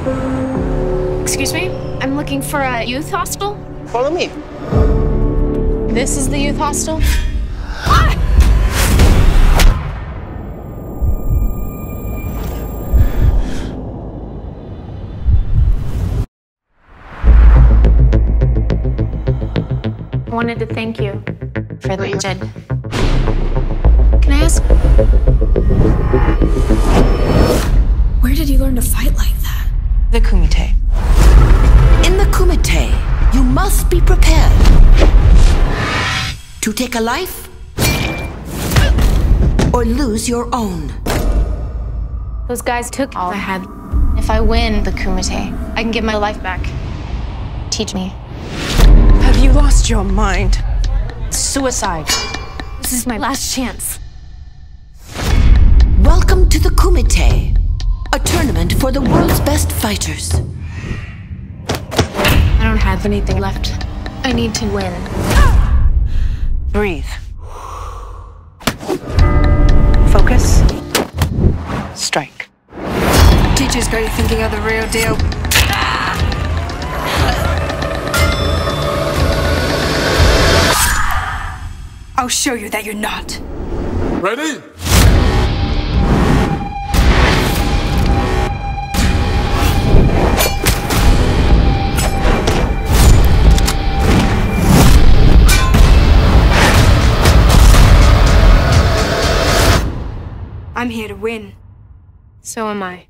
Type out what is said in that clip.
Excuse me? I'm looking for a youth hostel. Follow me. This is the youth hostel? I wanted to thank you for what you did. Can I ask? Where did you learn to fight like? The Kumite. In the Kumite, you must be prepared to take a life or lose your own. Those guys took all I had. If I win the Kumite, I can get my life back. Teach me. Have you lost your mind? Suicide. This is my last chance. For the world's best fighters. I don't have anything left. I need to win. Breathe. Focus. Strike. Teacher's got you thinking you're the real deal. I'll show you that you're not. Ready? I'm here to win. So am I.